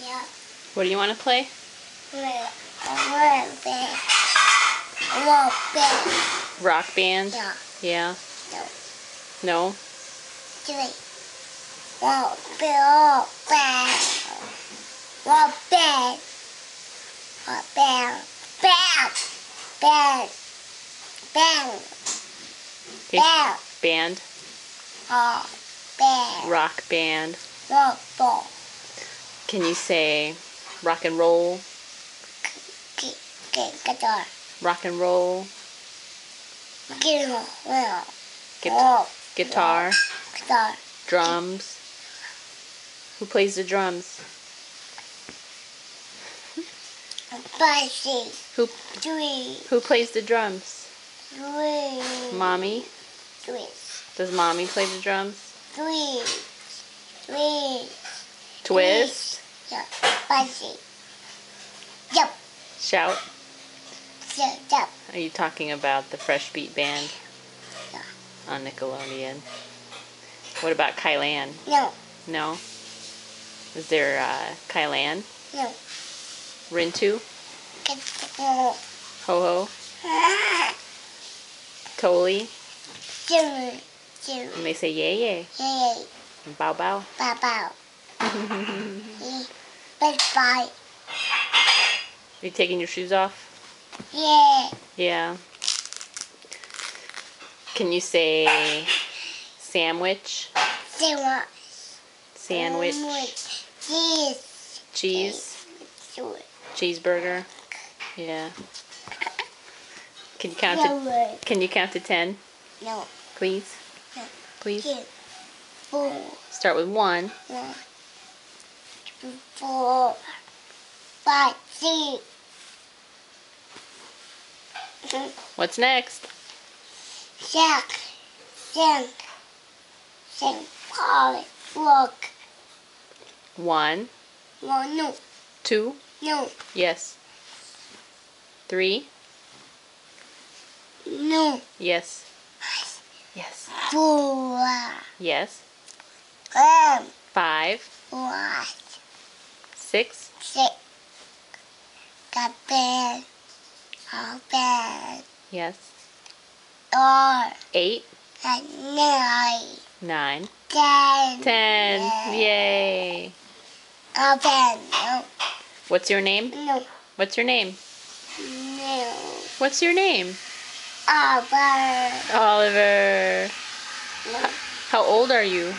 Yeah. What do you want to play? I want a bed. I want bed. Rock band? Yeah. Yeah. No. No? Three. Want a bed. Bed. Want a bed. Want a bed. Bed. Bed. Bed. Okay. Bed. Band. Oh, bed. Rock band. Want a ball. Can you say rock and roll? Guitar. Rock and roll. Well. Oh, guitar. guitar. Drums. Who plays the drums? Spicy. Who Three. who plays the drums? Three. Mommy? Three. Does mommy play the drums? Three. Three. Twist. Yeah. Spicy. Jump. Shout. Jump. Jump. Are you talking about the Fresh Beat Band Yeah. on Nickelodeon? What about Kai-Lan? No. No? Is there uh, Kai-Lan? No. Rintoo? No. Ho Ho? Tolee? Jimmy. Jimmy. And they say yay yay. Yay. And bow bow. Bow bow. Bye bye. you taking your shoes off? Yeah. Yeah. Can you say sandwich? Sandwich. Sandwich? Cheese. Cheese? Cheese. Cheeseburger? Yeah. Can you count to Can you count to 10, No. please? No. Please. Four. Start with 1. One. Two. Four. Five. Six. What's next? Jack. Sink. Sink. Polly. Look. 1, One. No. 2, No. yes. 3, No. yes. Yes. Four. Yes. Um. 5, One. 6, Six. Got bed. Bed. yes. Or. 8, At nine. 9, Ten. 10. Yay. All bed. No. What's your name? No. What's your name? No. What's your name? Oliver. No. How old are you?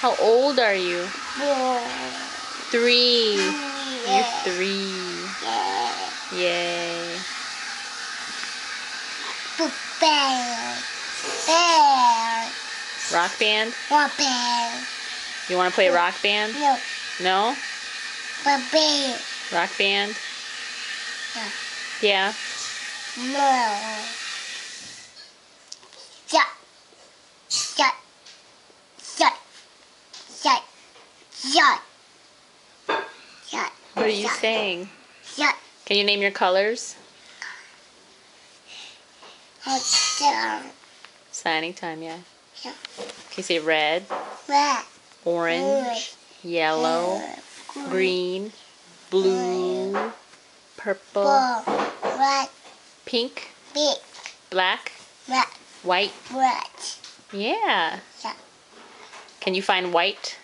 How old are you? Four. 3. Yeah. You're 3. Yeah. Yay. Bear. Bear. Rock band? One bear. You want to play a rock band? No. No? But bear. Rock band? Yeah. Yeah. No. Shut. Shut. Shut. Shut. Shut. Shut. What are you Shut. saying? Shut. Can you name your colors? Signing time, yeah. Yeah. Can you say red, Red. orange, Orange. yellow, green, blue, purple, Blue. Red. pink, Big. black, Red. white? Red. Yeah. Yeah. Can you find white?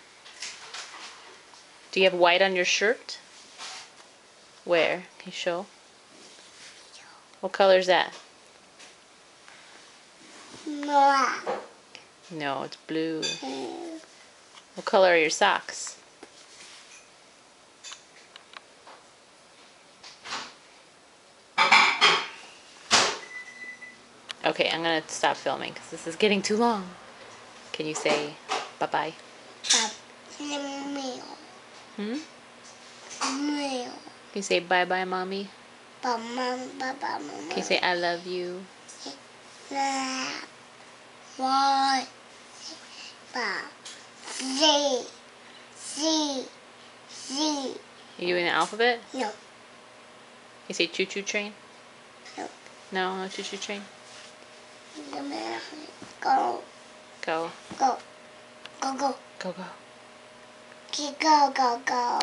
Do you have white on your shirt? Where? Can you show? What color is that? Black. No, it's blue. What color are your socks? Okay, I'm gonna stop filming because this is getting too long. Can you say bye bye? Hmm? Meal. Can you say bye bye, mommy? Mama, Papa, Mama. Can you say I love you? One. Z. Z. Z. You in the alphabet? No. Can you say choo choo train? No. No, no choo choo train. Go. Go, Go. Go. Go. go, go. Go, go, go.